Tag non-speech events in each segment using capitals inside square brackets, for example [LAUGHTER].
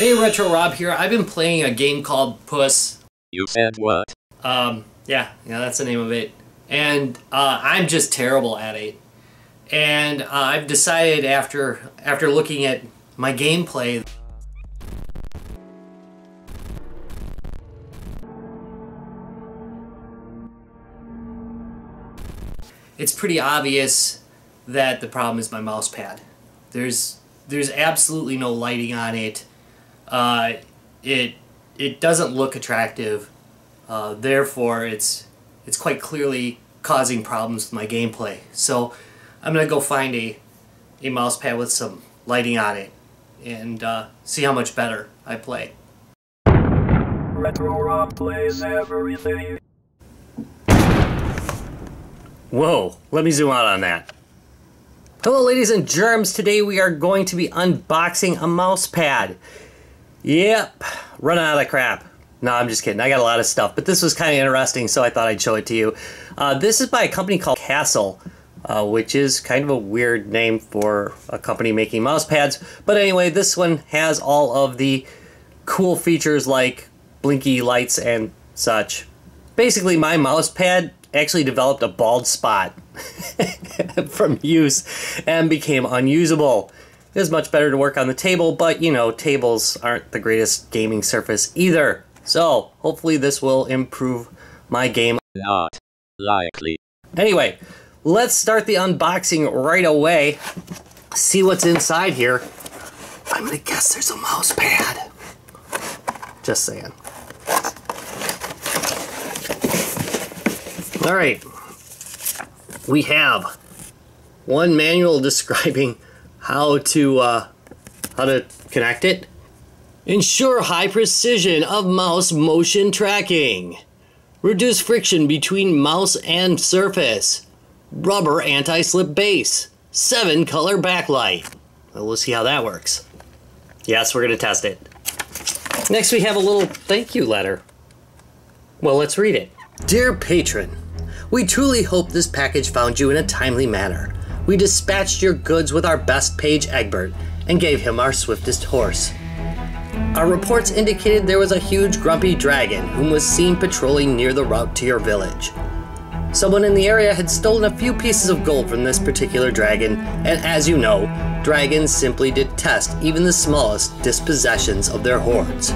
Hey, Retro Rob here. I've been playing a game called Puss. You said what? Um, yeah, yeah, that's the name of it. And uh, I'm just terrible at it. And uh, I've decided after after looking at my gameplay. It's pretty obvious that the problem is my mouse pad. There's there's absolutely no lighting on it. Uh, it it doesn't look attractive. Uh, therefore, it's it's quite clearly causing problems with my gameplay. So I'm gonna go find a a mouse pad with some lighting on it and uh, see how much better I play. Retro Rob plays everything. Whoa, let me zoom out on that. Hello ladies and germs, today we are going to be unboxing a mouse pad. Yep, running out of crap. No, I'm just kidding. I got a lot of stuff, but this was kind of interesting, so I thought I'd show it to you. Uh, this is by a company called Castle, uh, which is kind of a weird name for a company making mouse pads. But anyway, this one has all of the cool features like blinky lights and such. Basically, my mouse pad actually developed a bald spot [LAUGHS] from use and became unusable. It is much better to work on the table, but you know, tables aren't the greatest gaming surface either. So, hopefully this will improve my game. Not likely. Anyway, let's start the unboxing right away. See what's inside here. I'm gonna guess there's a mouse pad. Just saying. All right. We have one manual [LAUGHS] describing how to uh, how to connect it. Ensure high precision of mouse motion tracking. Reduce friction between mouse and surface. Rubber anti-slip base. 7 color backlight. Well, we'll see how that works. Yes, we're going to test it. Next we have a little thank you letter. Well, let's read it. Dear patron, we truly hope this package found you in a timely manner. We dispatched your goods with our best page Egbert and gave him our swiftest horse. Our reports indicated there was a huge grumpy dragon whom was seen patrolling near the route to your village. Someone in the area had stolen a few pieces of gold from this particular dragon, and as you know, dragons simply detest even the smallest dispossessions of their hoards.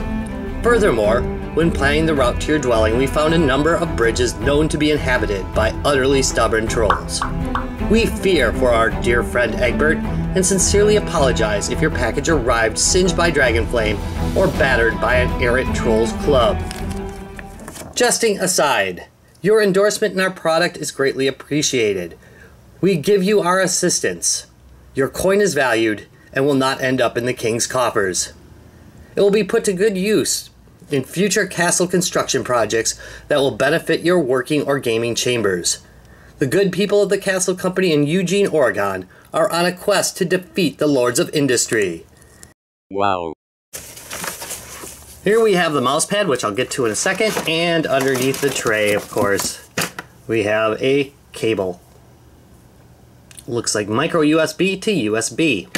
Furthermore, when planning the route to your dwelling, we found a number of bridges known to be inhabited by utterly stubborn trolls. We fear for our dear friend Egbert and sincerely apologize if your package arrived singed by Dragonflame or battered by an errant troll's club. Jesting aside, your endorsement in our product is greatly appreciated. We give you our assistance. Your coin is valued and will not end up in the king's coffers. It will be put to good use in future castle construction projects that will benefit your working or gaming chambers. The good people of the Castle Company in Eugene, Oregon are on a quest to defeat the Lords of Industry. Wow. Here we have the mouse pad, which I'll get to in a second, and underneath the tray, of course, we have a cable. Looks like micro USB to USB.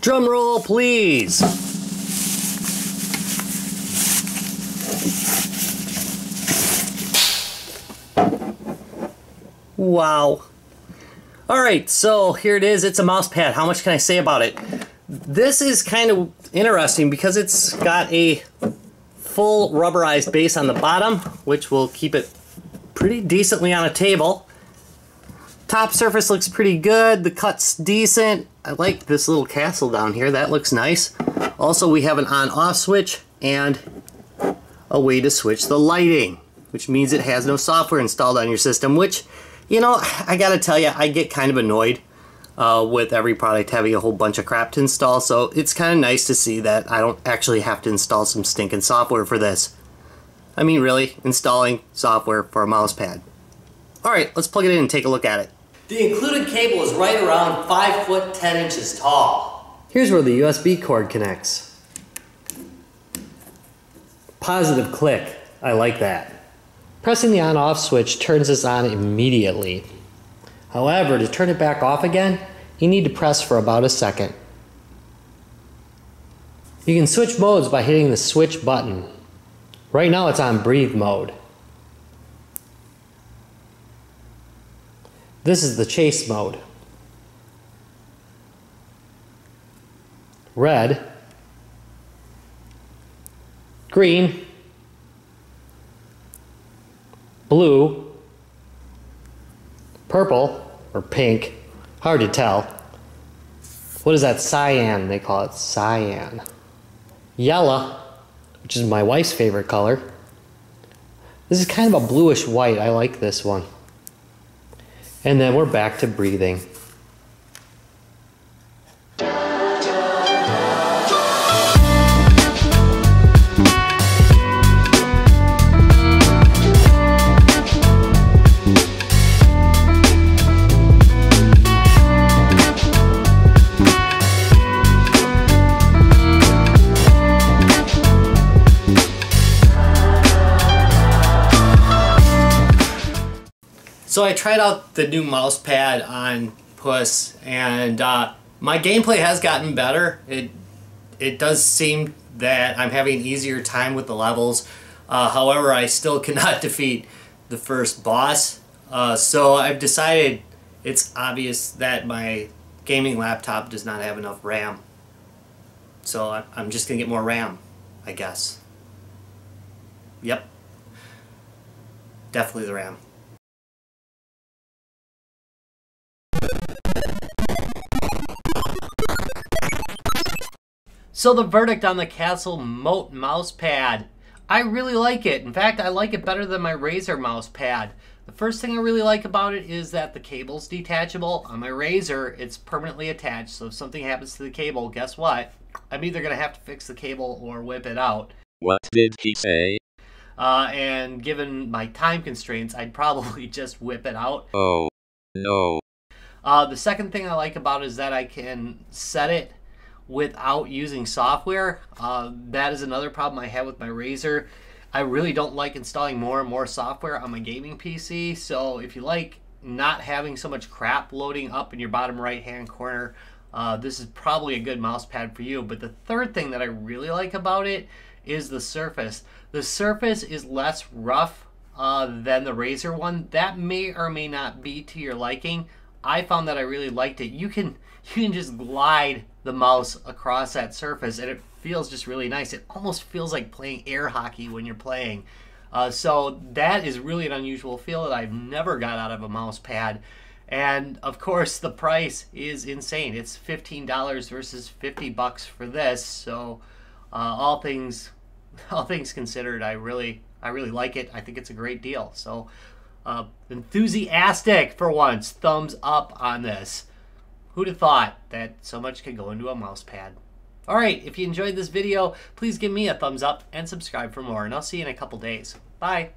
Drum roll, please! Wow. Alright, so here it is. It's a mouse pad. How much can I say about it? This is kind of interesting because it's got a full rubberized base on the bottom, which will keep it pretty decently on a table. Top surface looks pretty good. The cut's decent. I like this little castle down here. That looks nice. Also, we have an on-off switch and a way to switch the lighting, which means it has no software installed on your system, which you know, I gotta tell you, I get kind of annoyed uh, with every product having a whole bunch of crap to install, so it's kind of nice to see that I don't actually have to install some stinking software for this. I mean, really, installing software for a mouse pad. Alright, let's plug it in and take a look at it. The included cable is right around 5 foot 10 inches tall. Here's where the USB cord connects. Positive click. I like that. Pressing the on-off switch turns this on immediately. However, to turn it back off again, you need to press for about a second. You can switch modes by hitting the switch button. Right now it's on breathe mode. This is the chase mode. Red, green, blue, purple, or pink, hard to tell. What is that? Cyan, they call it cyan. Yellow, which is my wife's favorite color. This is kind of a bluish white. I like this one. And then we're back to breathing. So I tried out the new mouse pad on Puss, and uh, my gameplay has gotten better. It it does seem that I'm having an easier time with the levels. Uh, however, I still [LAUGHS] cannot defeat the first boss. Uh, so I've decided it's obvious that my gaming laptop does not have enough RAM. So I'm just gonna get more RAM, I guess. Yep. Definitely the RAM. So the verdict on the Castle Moat mouse pad. I really like it. In fact, I like it better than my Razer mouse pad. The first thing I really like about it is that the cable's detachable. On my Razer, it's permanently attached, so if something happens to the cable, guess what? I'm either going to have to fix the cable or whip it out. What did he say? Uh, and given my time constraints, I'd probably [LAUGHS] just whip it out. Oh. No. Uh, the second thing I like about it is that I can set it without using software. Uh, that is another problem I have with my Razer. I really don't like installing more and more software on my gaming PC. So if you like not having so much crap loading up in your bottom right hand corner, uh, this is probably a good mouse pad for you. But the third thing that I really like about it is the surface. The surface is less rough uh, than the Razer one. That may or may not be to your liking. I found that I really liked it. You can you can just glide the mouse across that surface and it feels just really nice. It almost feels like playing air hockey when you're playing. Uh, so that is really an unusual feel that I've never got out of a mouse pad. And of course, the price is insane. It's $15 versus 50 bucks for this. So uh, all things [LAUGHS] all things considered, I really I really like it. I think it's a great deal. So uh, enthusiastic for once. Thumbs up on this. Who'd have thought that so much could go into a mouse pad? Alright, if you enjoyed this video, please give me a thumbs up and subscribe for more, and I'll see you in a couple days. Bye!